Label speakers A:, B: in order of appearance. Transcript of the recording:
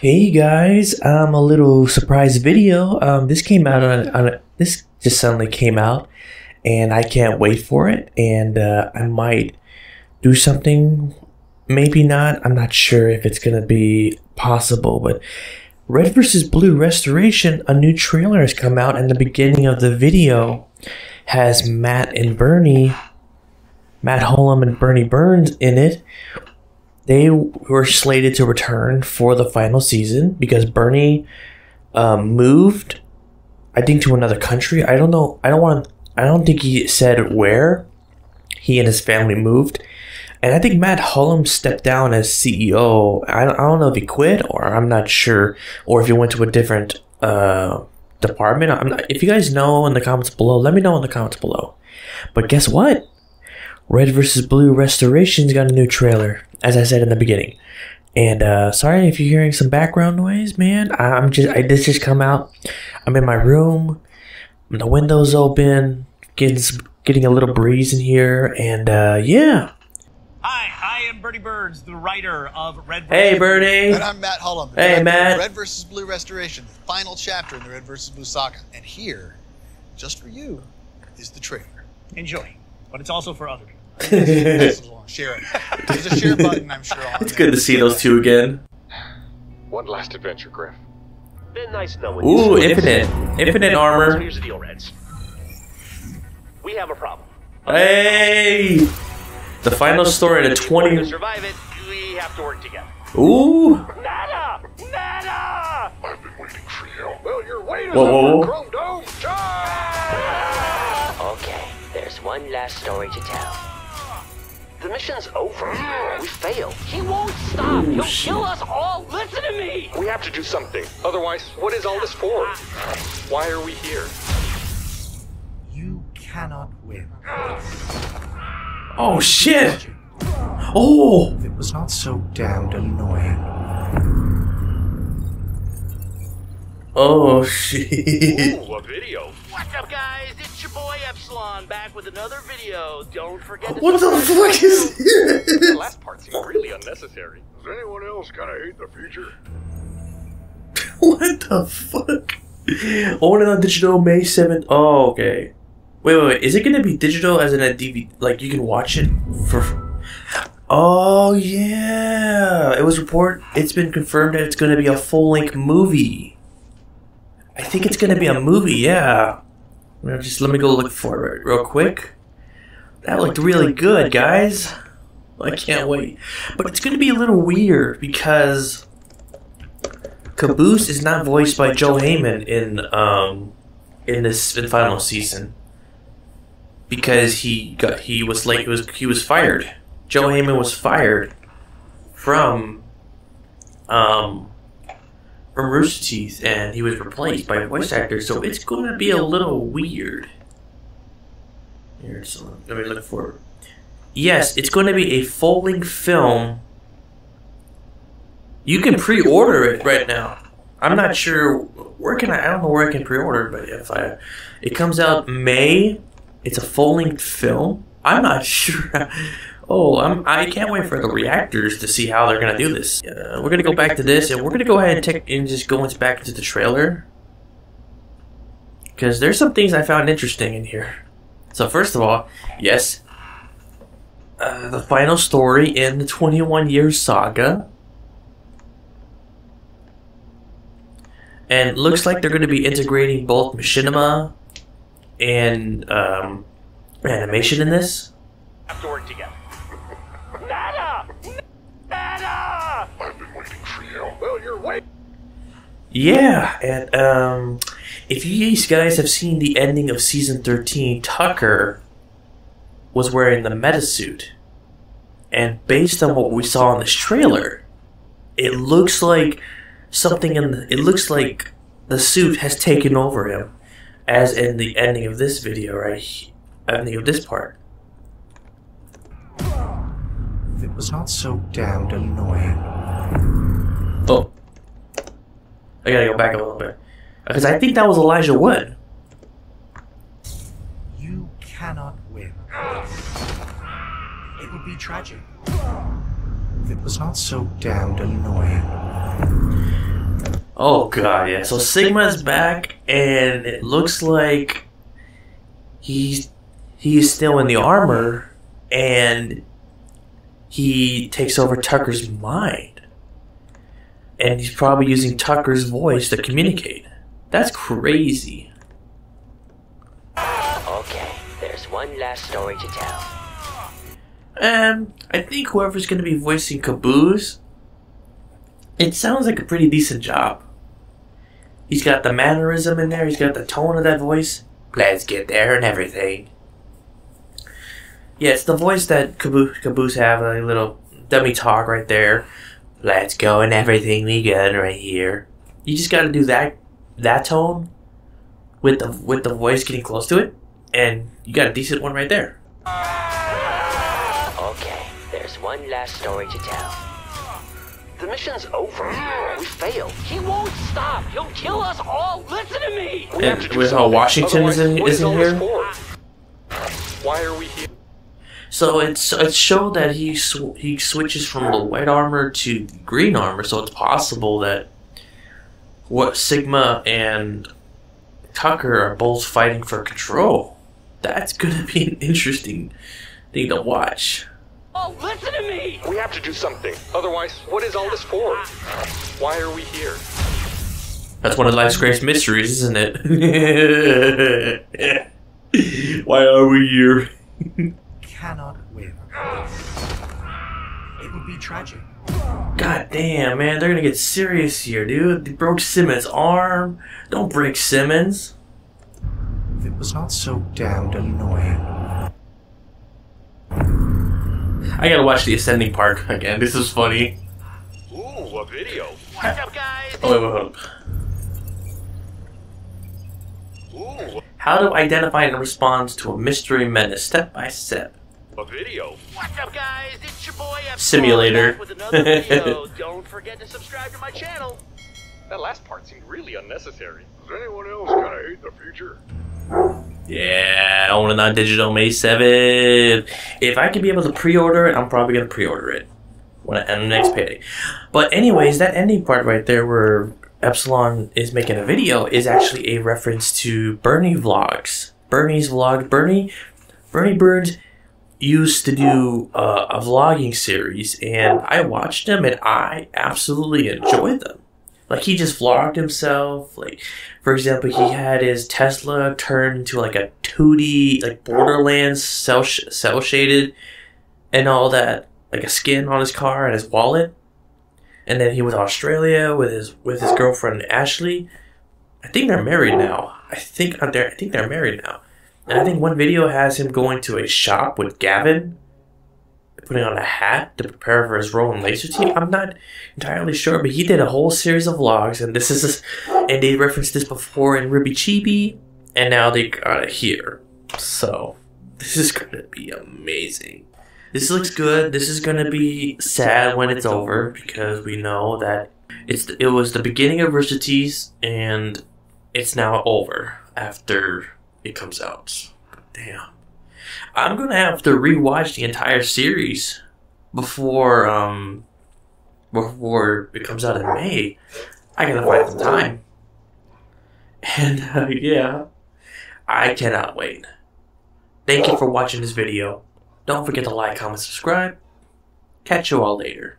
A: Hey guys, um, a little surprise video. Um, this came out on, on a, this just suddenly came out, and I can't wait for it. And uh, I might do something, maybe not. I'm not sure if it's gonna be possible. But Red versus Blue Restoration, a new trailer has come out, and the beginning of the video has Matt and Bernie, Matt Hullum and Bernie Burns in it, they were slated to return for the final season because Bernie um, moved, I think, to another country. I don't know. I don't want. I don't think he said where he and his family moved. And I think Matt Hullum stepped down as CEO. I don't, I don't know if he quit or I'm not sure, or if he went to a different uh, department. Not, if you guys know in the comments below, let me know in the comments below. But guess what? Red vs. Blue Restoration's got a new trailer, as I said in the beginning. And uh, sorry if you're hearing some background noise, man. I'm just I this just come out. I'm in my room, the windows open, getting some, getting a little breeze in here, and uh, yeah.
B: Hi, I am Bernie Burns, the writer of Red.
A: Hey, Bernie.
C: And I'm Matt Hullum.
A: Hey,
C: director of
A: Matt.
C: Red vs. Blue Restoration, the final chapter in the Red vs. Blue saga. And here, just for you, is the trailer.
B: Enjoy, but it's also for other people.
C: Pass it along, share it. There's a share button, I'm sure. On
A: It's
C: there.
A: good to see those two again.
D: One last adventure, Grif.
E: Been nice knowing
A: Ooh,
E: you.
A: infinite, infinite
E: So
A: armor.
E: here's the deal, Reds. We have a problem.
A: Hey, the final story in a
E: To
A: twenty.
E: survive it, we have to work together.
A: Ooh,
E: Nada! Nada!
D: I've been waiting for you. Well, your wait is
A: Whoa, whoa,
D: over,
A: whoa.
D: Chrome Dome. Charge!
F: Okay, there's one last story to tell.
E: The mission's over. We failed. He won't stop. He'll kill us all. Listen to me.
D: We have to do something. Otherwise, what is all this for? Why are we here?
G: You cannot win.
A: oh shit. Oh,
G: If it was not so damned annoying.
A: Oh shit.
D: Ooh, a video.
E: What's up, guys? It's your boy Epsilon back with another video. Don't forget to
A: What the fuck is this?
D: The last part seemed really unnecessary. Does anyone else kind of hate the future?
A: What the fuck? Only on digital May 7th. Oh, okay. Wait, wait, wait. Is it gonna be digital as in a DVD? Like, you can watch it for. Oh, yeah. It was report. It's been confirmed that it's gonna be a full length movie. I think it's gonna be a movie, yeah. Just let me go look for it real quick. That looked really good, guys. I can't wait. But it's gonna be a little weird because. Caboose is not voiced by Joel Heyman in um in this in final season because he got he was like he was he was fired. Joel Heyman was fired from um from Rooster Teeth and he was replaced by a voice actor. So it's going to be a little weird. Here, so let me look for. Yes, it's going to be a full length film you can pre-order it right now. I'm not sure where can I. I don't know where I can pre-order, but if I, it comes out May. It's a full-length film. I'm not sure. Oh, I'm. I can't wait for the reactors to see how they're gonna do this. Uh, we're gonna go back to this, and we're gonna go ahead and take and just go into back into the trailer because there's some things I found interesting in here. So first of all, yes, uh, the final story in the 21 year saga. And it looks like they're going to be integrating both machinima and um, animation in this.
E: to work together. Nada! Nada!
D: I've been waiting for you. Wait.
A: Yeah, and um, if you guys have seen the ending of season 13, Tucker was wearing the meta suit. And based on what we saw in this trailer, it looks like something in the, it looks like the suit has taken over him as in the ending of this video right he- ending of this part
G: If it was not so damned annoying.
A: oh i gotta go back a little bit because i think that was elijah wood
G: You cannot win. It would be tragic. If it was not so damned annoying.
A: Oh god, yeah. So Sigma's back, and it looks like he's he's still in the armor, and he takes over Tucker's mind, and he's probably using Tucker's voice to communicate. That's crazy.
F: Okay, there's one last story to tell.
A: Um, I think whoever's going to be voicing Caboose, it sounds like a pretty decent job. He's got the mannerism in there. He's got the tone of that voice. Let's get there and everything. Yeah, it's the voice that Caboose, Caboose have, a little dummy talk right there. Let's go and everything we got right here. You just got to do that that tone with the with the voice getting close to it, and you got a decent one right there.
F: Okay, there's one last story to tell.
E: The mission's over. We failed. He won't stop. He'll kill us all. Listen to me.
D: We
A: And with how. Washington is in, is in here.
D: Why are we here?
A: So it's it showed that he sw- he switches from the white armor to green armor, so it's possible that what Sigma and Tucker are both fighting for control. That's gonna be an interesting thing to watch.
E: Oh, listen to me.
D: We have to do something. Otherwise, what is all this for? Why are we here?
A: That's one of life's greatest mysteries, isn't it? Why are we here?
G: tragic.
A: God damn, man, they're gonna get serious here, dude. They broke Simmons' arm. Don't break Simmons.
G: If it was not so damned annoying.
A: I gotta watch the ascending part again. This is funny.
D: Ooh, a video.
E: What's up, guys?
A: Oh, wait, wait, hold up.
D: Ooh,
A: How to identify and respond to a mystery menace step by step.
D: A video.
E: What's up, guys? It's your boy F.
A: Simulator.
E: back with another video. Don't forget to subscribe to my channel.
D: That last part seemed really unnecessary. Does anyone else kind of hate the future?
A: Yeah, owning on digital May 7th. If I could be able to pre-order it, I'm probably gonna pre-order it when I, on the next payday. But anyways, that ending part right there where Epsilon is making a video is actually a reference to Bernie vlogs. Bernie's vlog. Bernie, Bernie Burns used to do uh, a vlogging series, and I watched them, and I absolutely enjoyed them. Like he just vlogged himself. Like, for example, he had his Tesla turned into like a 2D, like Borderlands cell sh- cell shaded, and all that, like a skin on his car and his wallet. And then he was Australia with his with his girlfriend Ashley. I think they're married now. I think uh, they're I think they're married now. And I think one video has him going to a shop with Gavin, putting on a hat to prepare for his role in Lazer Team. I'm not entirely sure, but he did a whole series of vlogs, and this is, and they referenced this before in RWBY Chibi, and now they got it here. So this is gonna be amazing. This looks good. This is gonna be sad when it's over because we know that it's the, it was the beginning of Versities, and it's now over after it comes out. Damn. I'm gonna have to rewatch the entire series before um before it comes out in May. I gotta find some time. And uh, yeah, I cannot wait. Thank you for watching this video. Don't forget to like, comment, subscribe. Catch you all later.